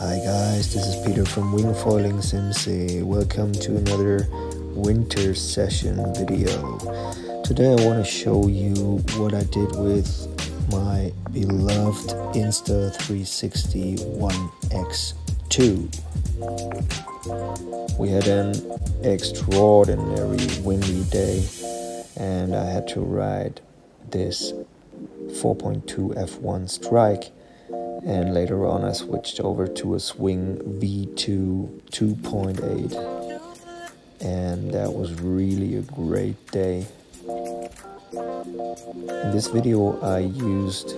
guys, this is Peter from Wingfoiling Sims. Welcome to another winter session video. Today I want to show you what I did with my beloved Insta360 One X2. We had an extraordinary windy day and I had to ride this 4.2 F-One Strike and later on I switched over to a Swing V2 2.8 and that was really a great day. In this video I used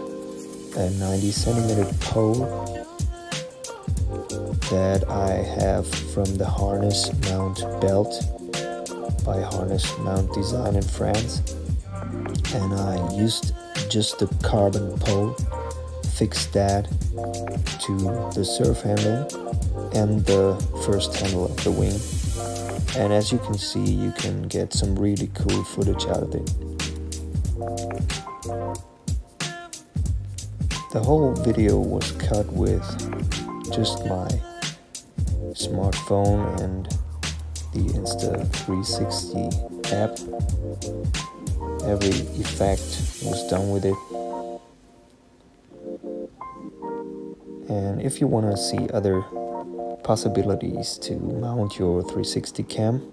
a 90 centimeter pole that I have from the Harness Mount Belt by Harness Mount Design in France. And I used just the carbon pole fix that to the surf handle and the first handle of the wing and as you can see you can get some really cool footage out of it. The whole video was cut with just my smartphone and the Insta360 app. Every effect was done with it And if you want to see other possibilities to mount your 360 cam,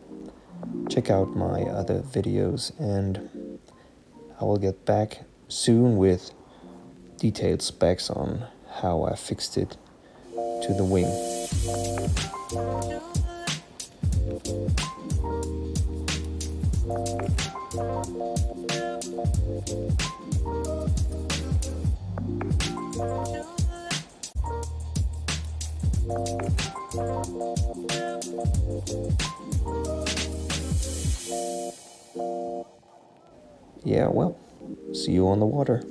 check out my other videos and I will get back soon with detailed specs on how I fixed it to the wing. Yeah, well, see you on the water.